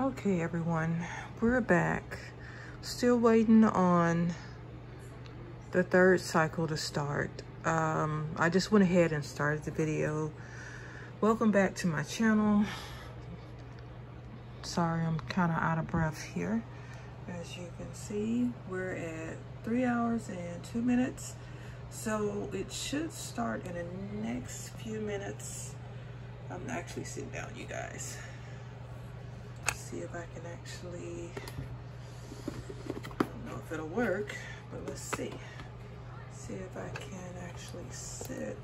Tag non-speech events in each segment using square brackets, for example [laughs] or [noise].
Okay, everyone, we're back. Still waiting on the third cycle to start. Um, I just went ahead and started the video. Welcome back to my channel. Sorry, I'm kind of out of breath here. As you can see, we're at three hours and two minutes. So it should start in the next few minutes. I'm actually sitting down, you guys see if I can actually, I don't know if it'll work, but let's see. See if I can actually sit.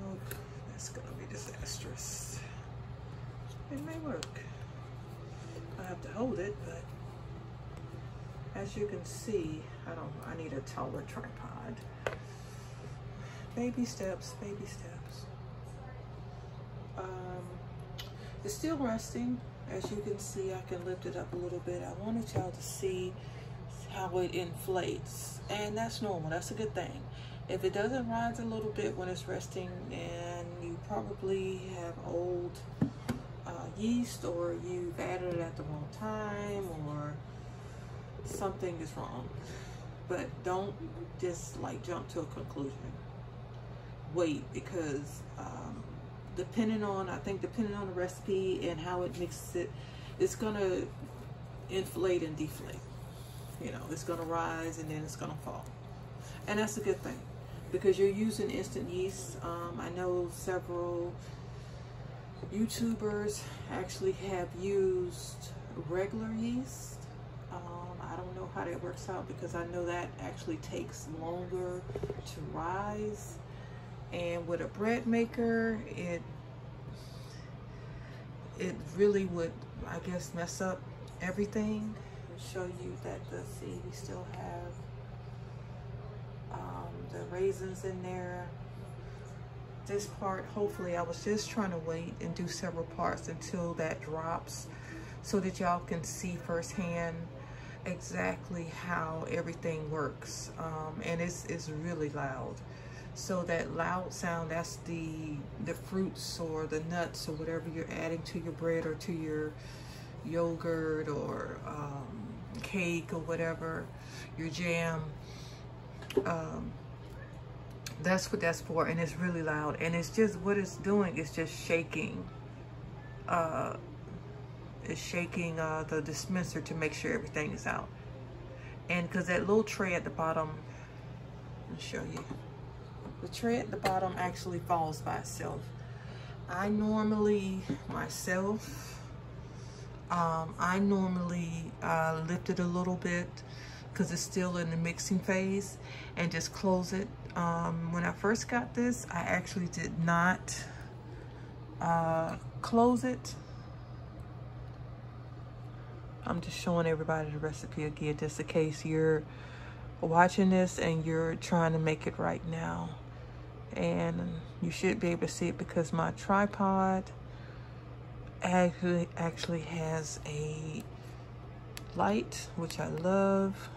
Nope, that's gonna be disastrous. It may work. I have to hold it, but as you can see, I don't, I need a taller tripod. Baby steps, baby steps. Um, it's still resting. As you can see, I can lift it up a little bit. I wanted y'all to see how it inflates. And that's normal. That's a good thing. If it doesn't rise a little bit when it's resting, and you probably have old uh, yeast or you've added it at the wrong time or something is wrong. But don't just like jump to a conclusion. Wait because um, depending on, I think depending on the recipe and how it mixes it, it's gonna inflate and deflate. You know, it's gonna rise and then it's gonna fall. And that's a good thing because you're using instant yeast. Um, I know several YouTubers actually have used regular yeast. Um, I don't know how that works out because I know that actually takes longer to rise and with a bread maker it it really would I guess mess up everything. Show you that the see we still have um, the raisins in there. This part hopefully I was just trying to wait and do several parts until that drops so that y'all can see firsthand exactly how everything works. Um, and it's, it's really loud so that loud sound, that's the, the fruits or the nuts or whatever you're adding to your bread or to your yogurt or um, cake or whatever, your jam. Um, that's what that's for and it's really loud and it's just what it's doing is just shaking uh it's shaking uh the dispenser to make sure everything is out and because that little tray at the bottom i'll show you the tray at the bottom actually falls by itself. I normally, myself, um, I normally uh, lift it a little bit because it's still in the mixing phase and just close it. Um, when I first got this, I actually did not uh, close it. I'm just showing everybody the recipe again, just in case you're watching this and you're trying to make it right now and you should be able to see it because my tripod actually actually has a light which I love.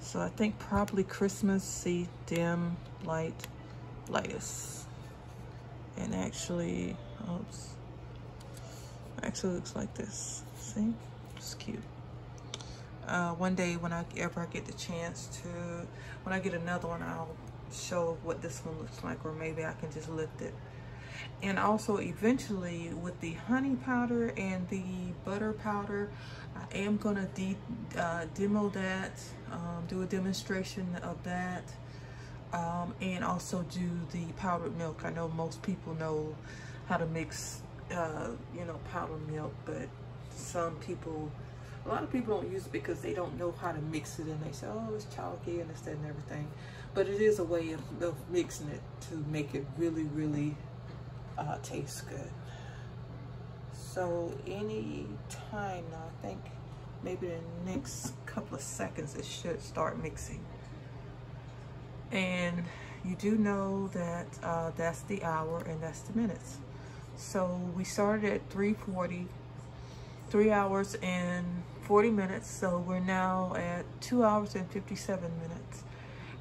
So I think probably Christmas see dim light lattice and actually oops actually looks like this. See? It's cute. Uh, one day when I ever get the chance to when I get another one I'll show what this one looks like or maybe I can just lift it. And also eventually with the honey powder and the butter powder I am gonna de uh, demo that um, do a demonstration of that um, and also do the powdered milk. I know most people know how to mix uh, you know powdered milk but some people a lot of people don't use it because they don't know how to mix it and they say oh it's chalky and this that and everything but it is a way of, of mixing it to make it really, really uh, taste good. So any time now, I think maybe the next couple of seconds, it should start mixing. And you do know that uh, that's the hour and that's the minutes. So we started at 3.40, three hours and 40 minutes. So we're now at two hours and 57 minutes.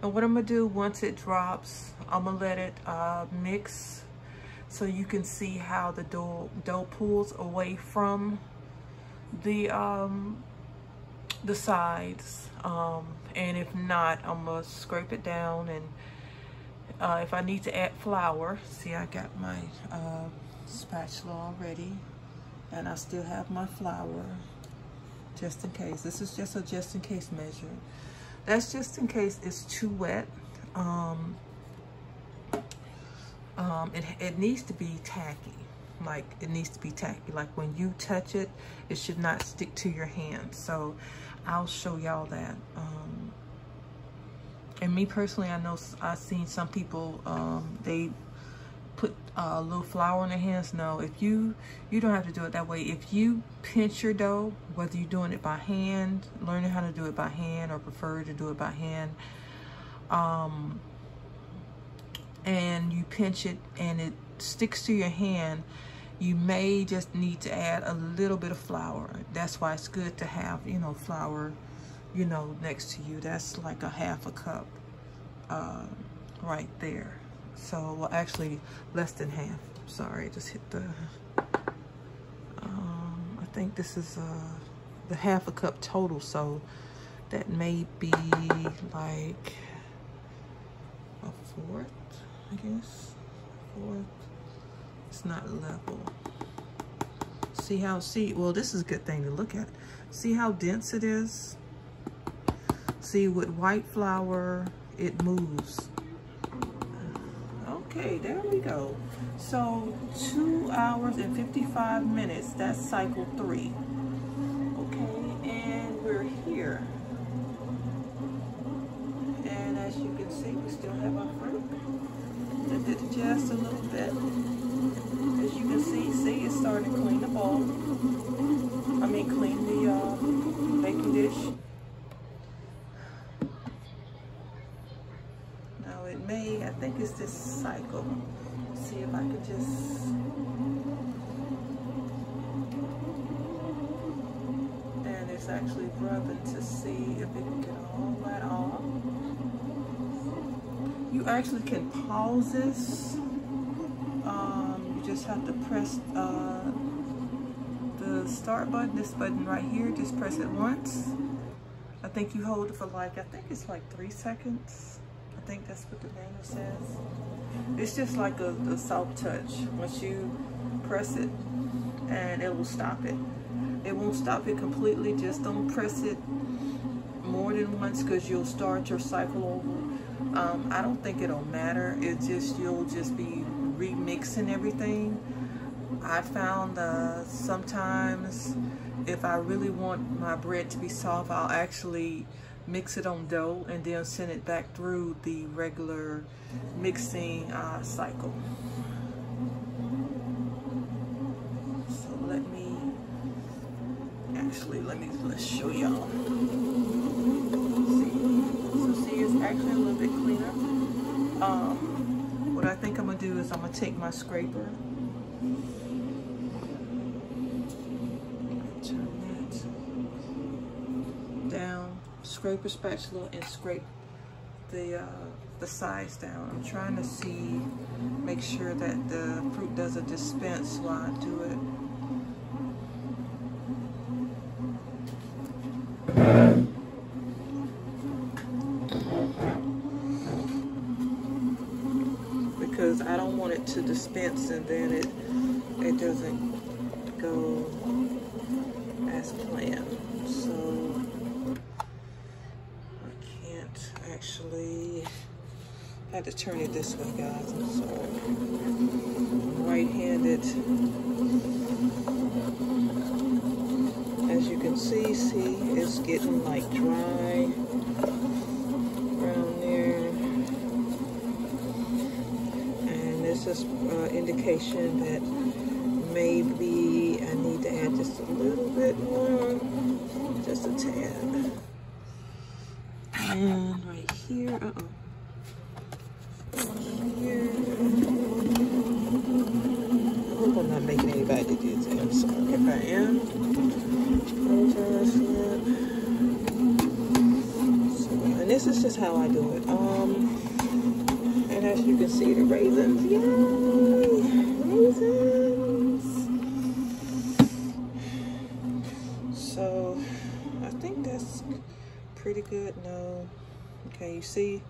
And what I'm gonna do once it drops, I'm gonna let it uh, mix so you can see how the dough, dough pulls away from the um, the sides. Um, and if not, I'm gonna scrape it down and uh, if I need to add flour, see I got my uh, spatula already and I still have my flour just in case. This is just a just in case measure. That's just in case it's too wet. Um, um, it, it needs to be tacky. Like it needs to be tacky. Like when you touch it, it should not stick to your hand. So I'll show y'all that. Um, and me personally, I know I've seen some people, um, they put a little flour on their hands. No, if you, you don't have to do it that way. If you pinch your dough, whether you're doing it by hand, learning how to do it by hand or prefer to do it by hand, um, and you pinch it and it sticks to your hand, you may just need to add a little bit of flour. That's why it's good to have, you know, flour, you know, next to you. That's like a half a cup uh, right there. So, well, actually less than half. Sorry, just hit the, um, I think this is uh, the half a cup total. So that may be like a fourth, I guess, fourth. It's not level. See how, see, well, this is a good thing to look at. See how dense it is? See, with white flour, it moves. Okay, there we go. So two hours and 55 minutes, that's cycle three. Okay, and we're here. And as you can see, we still have our fruit. Just a little bit. As you can see, see, it's starting to clean the bowl. I mean, clean the uh, baking dish. May, I think it's this cycle. See if I can just and it's actually rubbing to see if it can get all that off. You actually can pause this. Um, you just have to press uh, the start button, this button right here, just press it once. I think you hold it for like, I think it's like three seconds think that's what the manual says. It's just like a, a soft touch. Once you press it, and it will stop it. It won't stop it completely. Just don't press it more than once because you'll start your cycle over. Um, I don't think it'll matter. It's just you'll just be remixing everything. I found uh, sometimes if I really want my bread to be soft, I'll actually mix it on dough and then send it back through the regular mixing uh, cycle. So let me, actually let me, let's show y'all. See, so see it's actually a little bit cleaner. Um, what I think I'm gonna do is I'm gonna take my scraper scrape a spatula and scrape the uh, the sides down. I'm trying to see, make sure that the fruit doesn't dispense while I do it. Because I don't want it to dispense and then it it doesn't go as planned. So actually had to turn it this way, guys. I'm sorry. Right-handed. As you can see, see, it's getting like dry around there. And this is uh, indication that maybe I need to add just a little bit more, just a tad. And right here, uh-oh. Here. I hope I'm not making anybody dizzy. I'm sorry if I am. So, and this is just how I do it. Um, and as you can see, the raisins, yay! Okay, you see,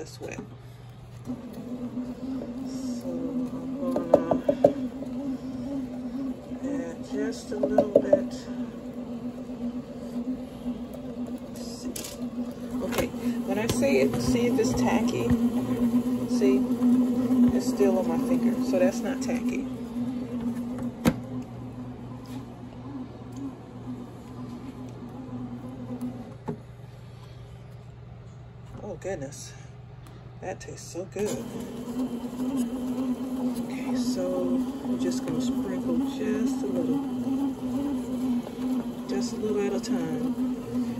that's wet. So just a little bit. Okay, when I say it, see if it's tacky. See, it's still on my finger, so that's not tacky. Oh goodness, that tastes so good. Okay, so we're just gonna sprinkle just a little, just a little at a time.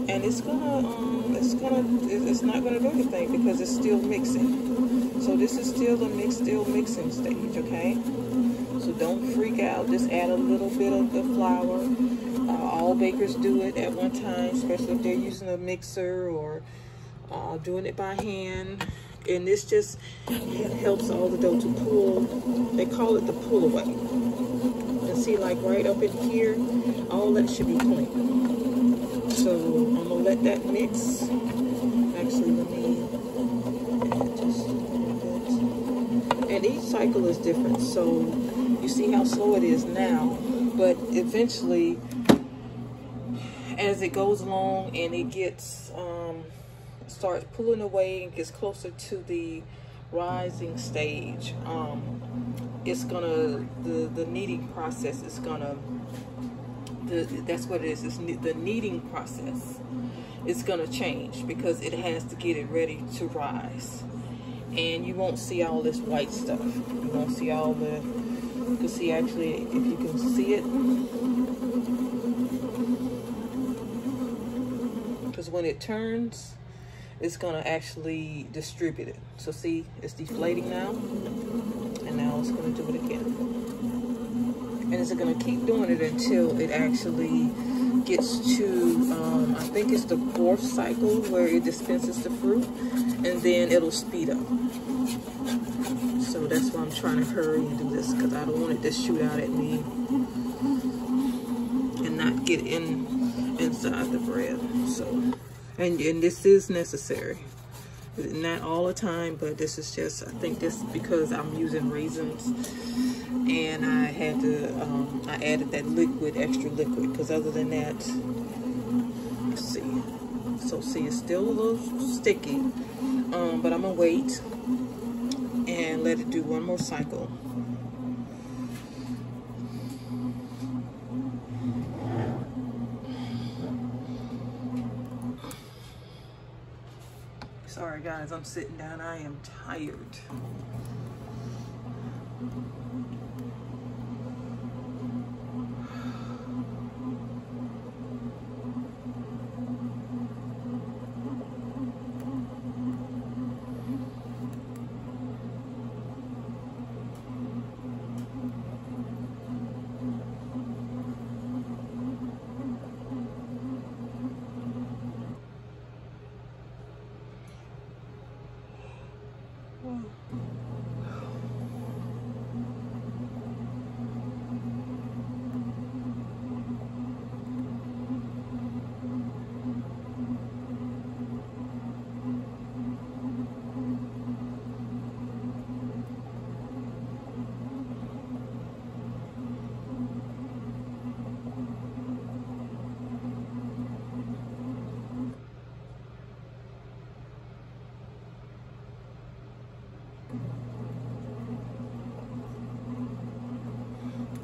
And it's gonna, um, it's gonna, it's not gonna do anything because it's still mixing. So this is still a mix, still mixing stage, okay? So don't freak out, just add a little bit of the flour. Uh, all bakers do it at one time, especially if they're using a mixer or uh, doing it by hand. And this just helps all the dough to pull. They call it the pull away. And see, like right up in here, all that should be clean. So I'm gonna let that mix. Actually, let me just. And each cycle is different. So you see how slow it is now, but eventually, as it goes along and it gets, um, starts pulling away and gets closer to the rising stage, um, it's gonna, the, the kneading process is gonna, the, that's what it is, it's the kneading process is gonna change because it has to get it ready to rise. And you won't see all this white stuff. You won't see all the, you can see actually, if you can see it, because when it turns, it's gonna actually distribute it. So see, it's deflating now, and now it's gonna do it again. And it's gonna keep doing it until it actually gets to, um, I think it's the fourth cycle where it dispenses the fruit, and then it'll speed up. So that's why I'm trying to hurry and do this, because I don't want it to shoot out at me and not get in inside the bread. So and, and this is necessary. Not all the time but this is just I think this because I'm using raisins. And I had to um, I added that liquid extra liquid because other than that let's see. So see it's still a little sticky. Um, but I'm gonna wait and let it do one more cycle Sorry guys, I'm sitting down. I am tired.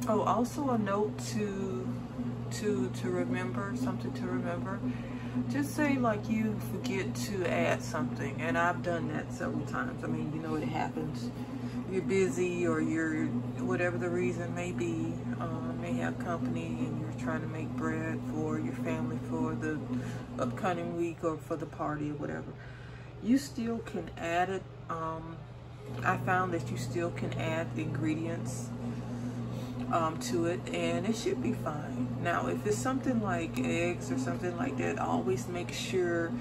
Oh, also a note to to to remember something to remember. Just say like you forget to add something, and I've done that several times. I mean, you know, it happens. You're busy, or you're whatever the reason may be. Uh, may have company, and you're trying to make bread for your family for the upcoming week or for the party or whatever. You still can add it. Um, I found that you still can add ingredients um, to it and it should be fine. Now, if it's something like eggs or something like that, always make sure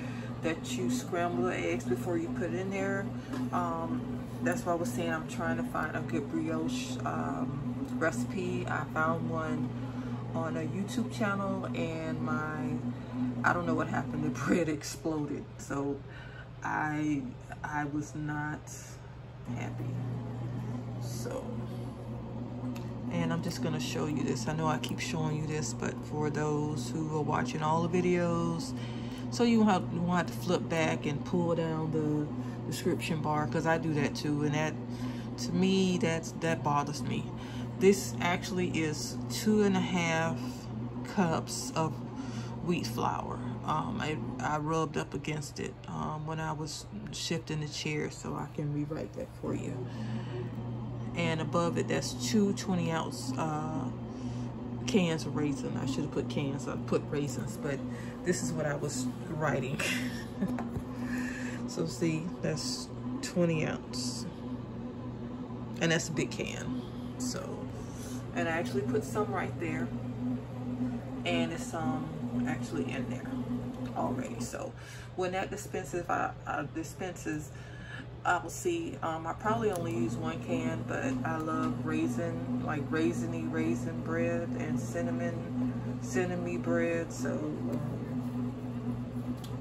that you scramble the eggs before you put in there. Um, that's why I was saying I'm trying to find a good brioche um, recipe. I found one on a YouTube channel and my, I don't know what happened, the [laughs] bread exploded. So I I was not happy. So, and I'm just gonna show you this. I know I keep showing you this, but for those who are watching all the videos, so you won't have, you to flip back and pull down the description bar because I do that too, and that to me that's that bothers me. This actually is two and a half cups of wheat flour. Um, I, I rubbed up against it um, when I was shifting the chair so I can rewrite that for you. And above it, that's two 20 ounce uh, cans of raisin. I should have put cans, I put raisins, but this is what I was writing. [laughs] so see, that's 20 ounce. And that's a big can. So, and I actually put some right there. And it's some actually in there already. So when that dispenses, I, I dispenses, I will see. Um, I probably only use one can, but I love raisin, like raisiny raisin bread and cinnamon, cinnamon bread. So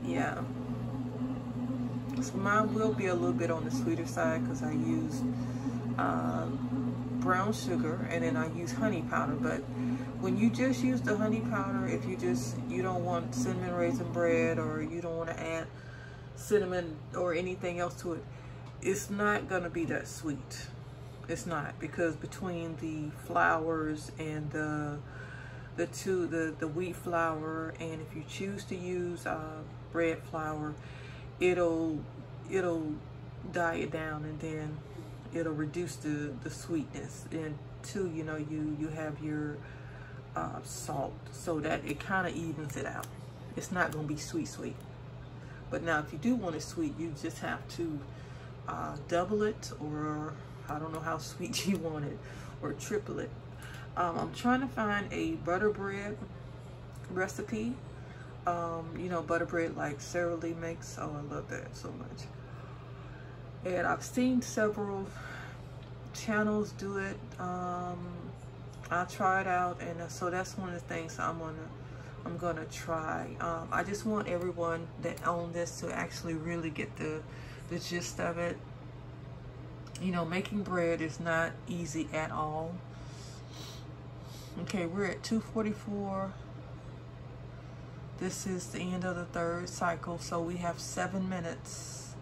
yeah. So mine will be a little bit on the sweeter side because I use uh, brown sugar and then I use honey powder. But when you just use the honey powder, if you just, you don't want cinnamon raisin bread or you don't want to add cinnamon or anything else to it, it's not going to be that sweet. It's not because between the flours and the the two the the wheat flour and if you choose to use uh, bread flour it'll it'll die it down and then it'll reduce the the sweetness. And two you know you you have your uh, salt so that it kind of evens it out. It's not going to be sweet sweet. But now if you do want it sweet you just have to uh, double it or I don't know how sweet [laughs] you want it or triple it. Um, I'm trying to find a butter bread recipe. Um, you know butter bread like Sara Lee makes. Oh I love that so much. And I've seen several channels do it. Um, I tried out and uh, so that's one of the things I'm gonna I'm gonna try. Um, I just want everyone that own this to actually really get the the gist of it. You know making bread is not easy at all. Okay we're at 244 this is the end of the third cycle so we have seven minutes.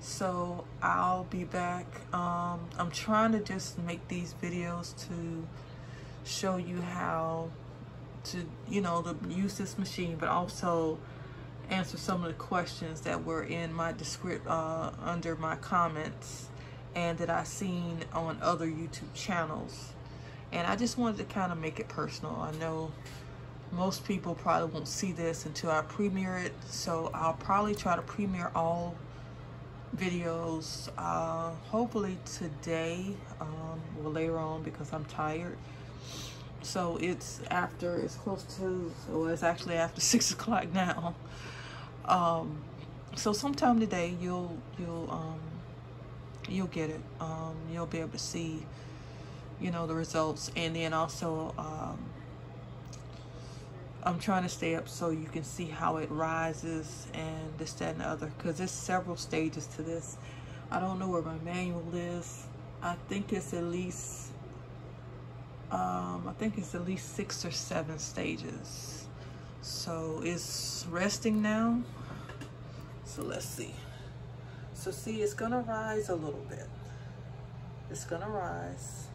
So I'll be back. Um, I'm trying to just make these videos to show you how to, you know, to use this machine, but also answer some of the questions that were in my descript uh, under my comments and that I seen on other YouTube channels. And I just wanted to kind of make it personal. I know most people probably won't see this until I premiere it, so I'll probably try to premiere all videos uh, hopefully today um, or later on because I'm tired so it's after it's close to well it's actually after [laughs] six o'clock now um, so sometime today you'll you'll um, you'll get it um, you'll be able to see you know the results and then also um, I'm trying to stay up so you can see how it rises and this, that, and the other. Because there's several stages to this. I don't know where my manual is. I think it's at least, um, I think it's at least six or seven stages. So it's resting now. So let's see. So see, it's gonna rise a little bit. It's gonna rise.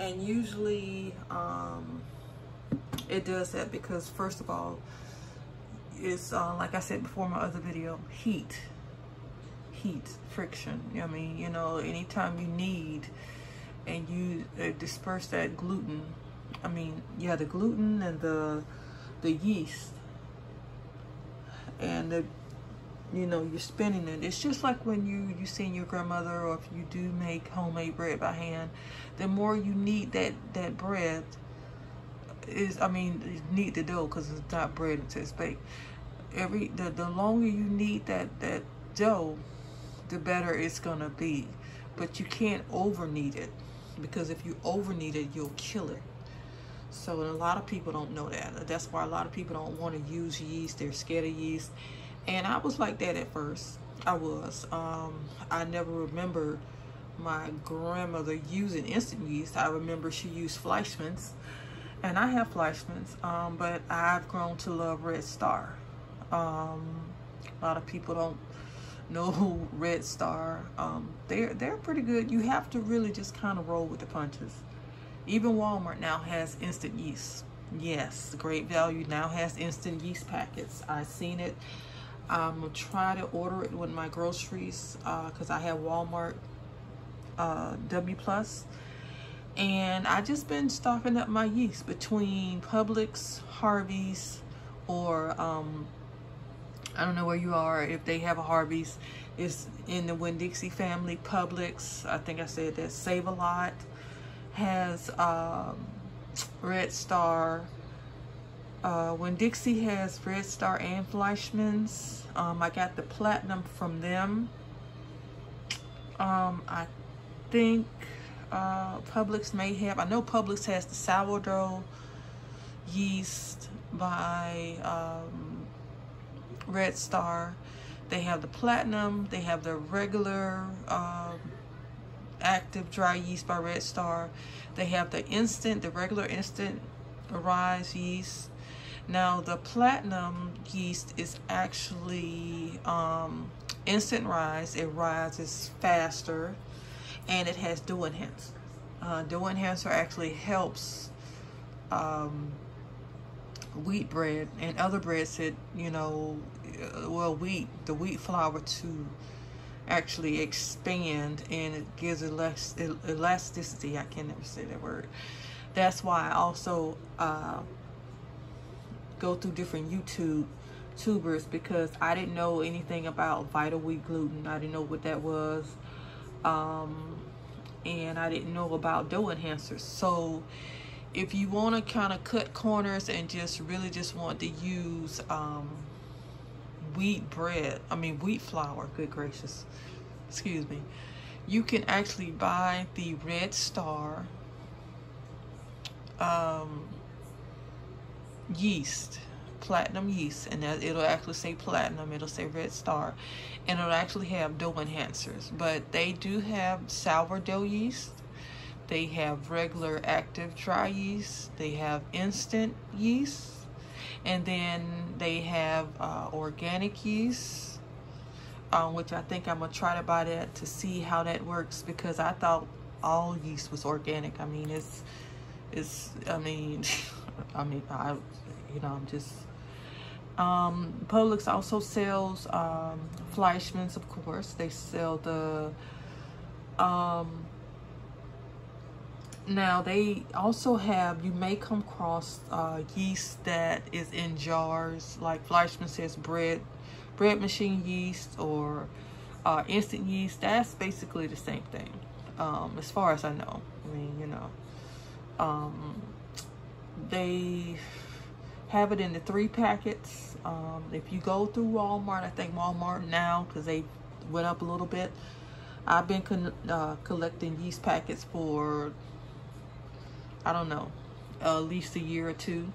And usually, um, it does that because first of all it's uh, like I said before my other video heat heat friction I mean you know anytime you knead and you uh, disperse that gluten I mean yeah the gluten and the the yeast and the you know you're spinning it it's just like when you you seen your grandmother or if you do make homemade bread by hand the more you knead that that bread is I mean knead the dough because it's not bread until it's baked. Every the, the longer you knead that that dough, the better it's gonna be. But you can't over knead it because if you over knead it, you'll kill it. So a lot of people don't know that. That's why a lot of people don't want to use yeast. They're scared of yeast. And I was like that at first. I was. Um, I never remember my grandmother using instant yeast. I remember she used Fleischmann's. And I have Fleischmann's, um, but I've grown to love Red Star. Um, a lot of people don't [laughs] know Red Star. Um, they're, they're pretty good. You have to really just kind of roll with the punches. Even Walmart now has instant yeast. Yes, Great Value now has instant yeast packets. I've seen it. I'm gonna try to order it with my groceries because uh, I have Walmart uh, W Plus, and I just been stocking up my yeast between Publix, Harvey's, or um, I don't know where you are if they have a Harvey's. It's in the Winn-Dixie family. Publix, I think I said that. Save a Lot has um, Red Star. Uh, Winn-Dixie has Red Star and Fleischmann's. Um, I got the Platinum from them. Um, I think uh, Publix may have, I know Publix has the sourdough yeast by um, Red Star. They have the Platinum. They have the regular um, active dry yeast by Red Star. They have the instant, the regular instant rise yeast. Now the platinum yeast is actually um, instant rise. It rises faster and it has dough enhancer. Uh, enhancer actually helps um, wheat bread and other breads that, you know, uh, well, wheat, the wheat flour to actually expand and it gives elasticity. I can never say that word. That's why I also uh, go through different YouTube tubers because I didn't know anything about vital wheat gluten. I didn't know what that was. Um, and I didn't know about dough enhancers. So if you want to kind of cut corners and just really just want to use um, wheat bread, I mean wheat flour, good gracious, excuse me, you can actually buy the Red Star um, yeast, platinum yeast, and that it'll actually say platinum, it'll say Red Star, and it'll actually have dough enhancers. But they do have sourdough yeast, they have regular active dry yeast, they have instant yeast, and then they have uh, organic yeast, um, which I think I'm gonna try to buy that to see how that works because I thought all yeast was organic. I mean, it's, it's, I mean, [laughs] I mean, I, you know, I'm just, um, Publix also sells, um, Fleischmann's, of course. They sell the, um, now they also have you may come across uh, yeast that is in jars like Fleischmann says bread bread machine yeast or uh, instant yeast. That's basically the same thing um, as far as I know. I mean you know um, they have it in the three packets. Um, if you go through Walmart I think Walmart now because they went up a little bit I've been uh, collecting yeast packets for I don't know, at least a year or two.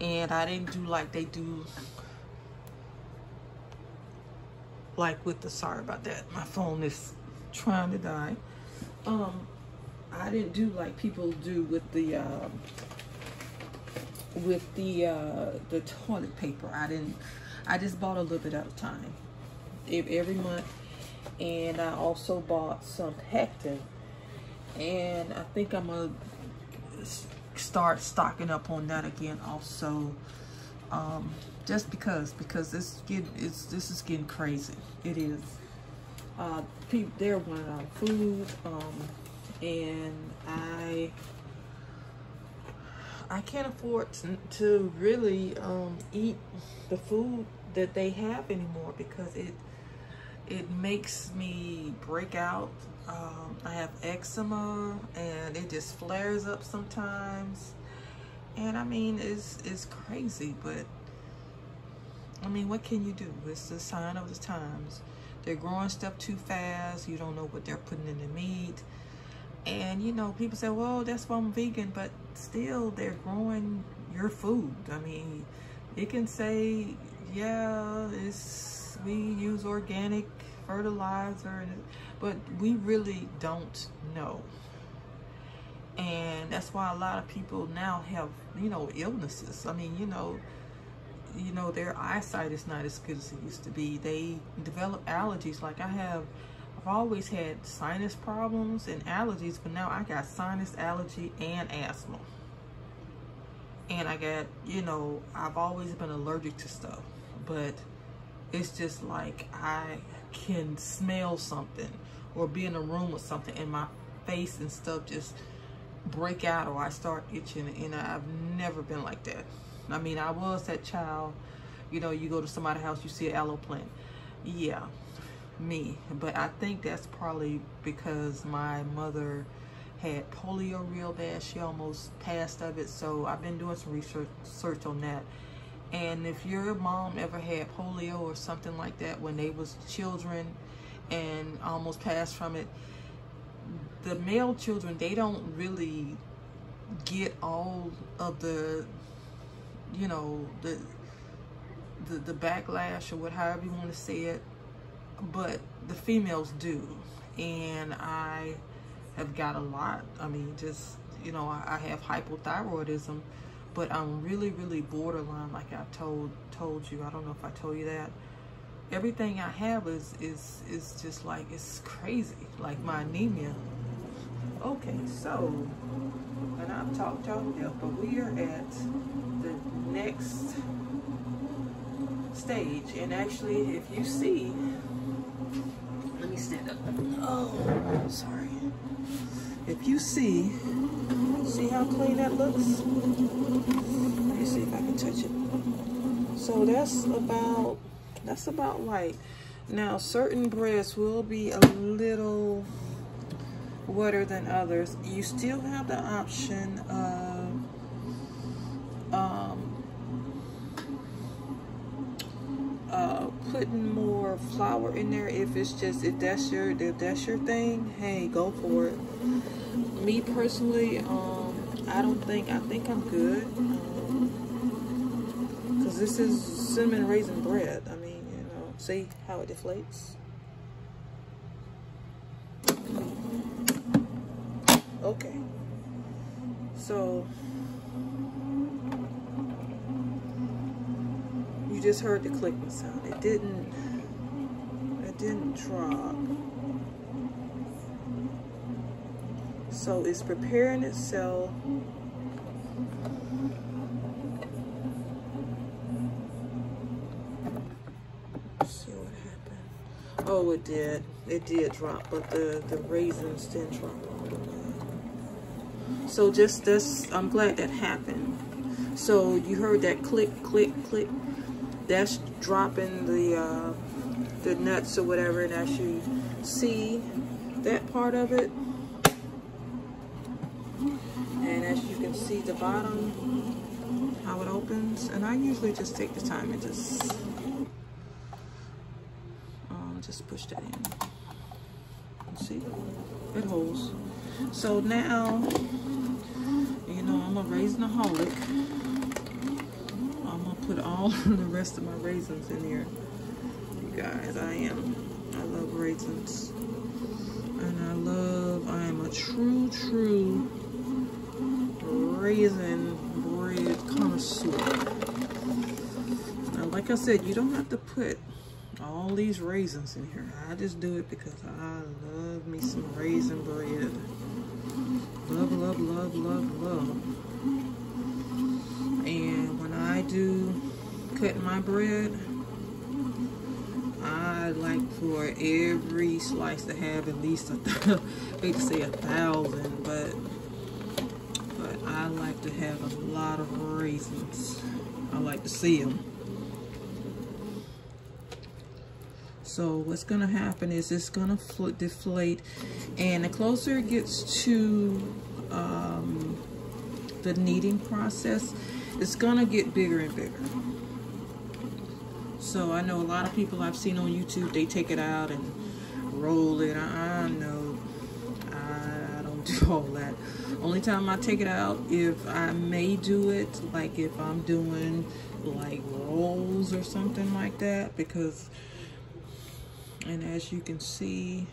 And I didn't do like they do, like with the, sorry about that, my phone is trying to die. Um, I didn't do like people do with the, uh, with the, uh, the toilet paper. I didn't, I just bought a little bit at a time, every month. And I also bought some pectin. And I think I'm gonna start stocking up on that again also. Um, just because because this get it's this is getting crazy. It is. Uh, people they're running out of food um, and I I can't afford to, to really um, eat the food that they have anymore because it it makes me break out um, I have eczema and it just flares up sometimes. And I mean, it's, it's crazy, but I mean, what can you do? It's the sign of the times. They're growing stuff too fast. You don't know what they're putting in the meat. And, you know, people say, well, that's why I'm vegan, but still they're growing your food. I mean, it can say, yeah, it's we use organic fertilizer, but we really don't know. And that's why a lot of people now have, you know, illnesses. I mean, you know, you know, their eyesight is not as good as it used to be. They develop allergies. Like I have, I've always had sinus problems and allergies, but now I got sinus allergy and asthma. And I got, you know, I've always been allergic to stuff, but it's just like I can smell something or be in a room with something and my face and stuff just break out or I start itching and I've never been like that. I mean, I was that child, you know, you go to somebody's house, you see an aloe plant. Yeah, me. But I think that's probably because my mother had polio real bad. She almost passed of it. So I've been doing some research, on that. And if your mom ever had polio or something like that when they was children and almost passed from it, the male children, they don't really get all of the, you know, the, the, the backlash or what, however you want to say it, but the females do. And I have got a lot. I mean, just, you know, I, I have hypothyroidism but I'm really, really borderline, like I told told you. I don't know if I told you that. Everything I have is is is just like it's crazy, like my anemia. Okay, so and I've talked y'all death, but we are at the next stage, and actually, if you see, let me stand up. Oh, sorry. If you see See how clean that looks? Let me see if I can touch it. So that's about, that's about right. Now, certain breads will be a little wetter than others. You still have the option of um, uh, putting more flour in there if it's just if that's your if that's your thing. Hey, go for it. Me personally, um, I don't think, I think I'm good. Because um, this is cinnamon raisin bread. I mean, you know, see how it deflates? Okay. So, you just heard the clicking sound. It didn't, it didn't drop. So it's preparing itself. see what happened. Oh, it did. It did drop, but the, the raisins didn't drop So just this, I'm glad that happened. So you heard that click, click, click. That's dropping the uh, the nuts or whatever. And as you see that part of it, can see the bottom, how it opens. And I usually just take the time and just, um, just push that in. See, it holds. So now, you know, I'm a raisinaholic. I'm gonna put all [laughs] the rest of my raisins in here. You guys, I am. I love raisins. And I love, I am a true, true raisin bread connoisseur. Now, like I said, you don't have to put all these raisins in here. I just do it because I love me some raisin bread. Love, love, love, love, love. And when I do cut my bread, I like for every slice to have at least a, [laughs] hate to say a thousand, but To have a lot of raisins. I like to see them. So what's going to happen is it's going to deflate. And the closer it gets to um, the kneading process, it's going to get bigger and bigger. So I know a lot of people I've seen on YouTube, they take it out and roll it. I, I know that. Only time I take it out, if I may do it, like if I'm doing like rolls or something like that, because And as you can see,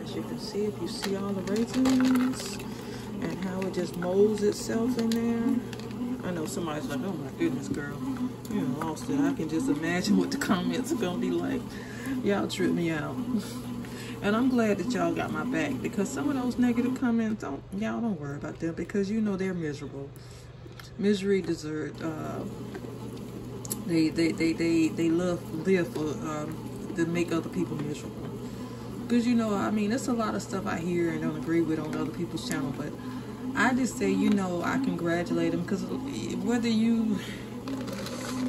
as you can see, if you see all the raisins and how it just molds itself in there. I know somebody's like, oh my goodness, girl, you lost it. I can just imagine what the comments are gonna be like. Y'all trip me out. And I'm glad that y'all got my back because some of those negative comments, don't y'all don't worry about them because you know they're miserable. Misery deserved. Uh, they they they they they love live for um, to make other people miserable. Because you know, I mean, there's a lot of stuff I hear and don't agree with on other people's channel, but I just say, you know, I congratulate them because whether you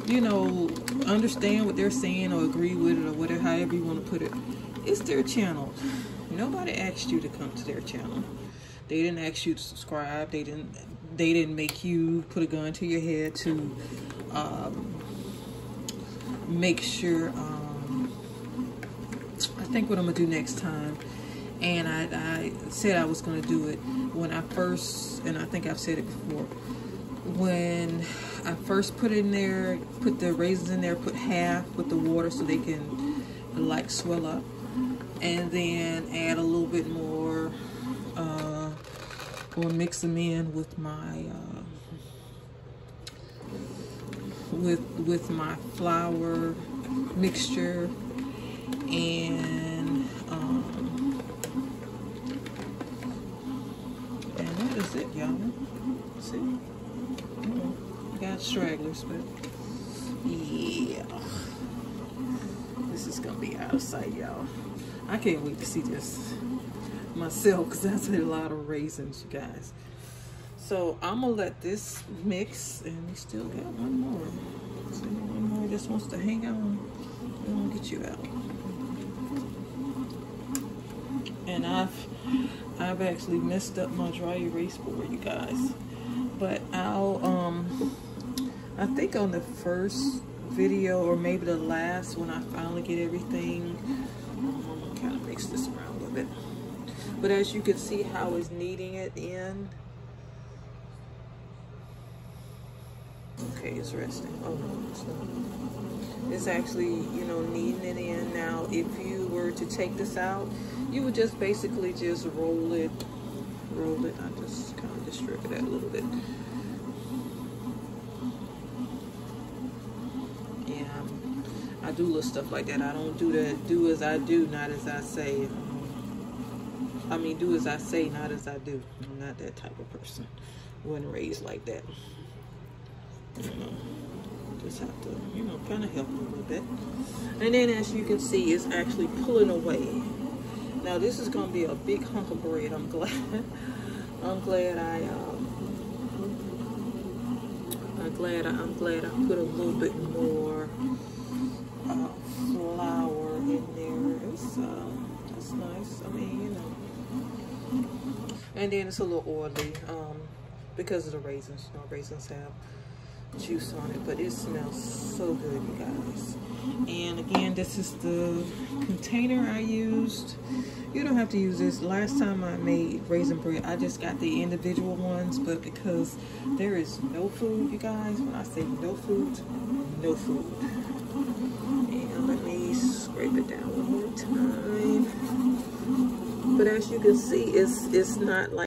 you know, understand what they're saying or agree with it or whatever, however you want to put it, it's their channel. Nobody asked you to come to their channel. They didn't ask you to subscribe. They didn't. They didn't make you put a gun to your head to um, make sure. Um, I think what I'm gonna do next time, and I, I said I was gonna do it when I first, and I think I've said it before. When I first put in there, put the raisins in there, put half with the water so they can like swell up and then add a little bit more uh, or mix them in with my uh, with with my flour mixture and it y'all see mm-hmm. got stragglers but yeah this is gonna be out of sight y'all I can't wait to see this myself because that's a lot of raisins, you guys. So I'm gonna let this mix, and we still got one more. So one more just wants to hang on. We will get you out. And I've I've actually messed up my dry erase board, you guys. But I'll um I think on the first video or maybe the last when I finally get everything kind of mix this around a little bit. But as you can see how it's kneading it in. Okay, it's resting. Oh no, it's not. It's actually, you know, kneading it in. Now, if you were to take this out, you would just basically just roll it, roll it. I just kind of distribute that a little bit. Yeah, I do little stuff like that. I don't do that. Do as I do, not as I say. I mean, do as I say, not as I do. I'm not that type of person. wasn't raised like that. You know, just have to, you know, kind of help a little bit. And then as you can see, it's actually pulling away. Now this is going to be a big hunk of bread. I'm glad. [laughs] I'm glad I. Um, I'm glad. I, I'm glad I put a little bit more uh, flour in there. It's uh, that's nice. I mean, you know. And then it's a little oily um, because of the raisins. You know, raisins have juice on it, but it smells so good, you guys. And again, this is the container I used. You don't have to use this. Last time I made raisin bread, I just got the individual ones, but because there is no food, you guys, when I say no food, no food And let me scrape it down one more time. But as you can see, it's it's not like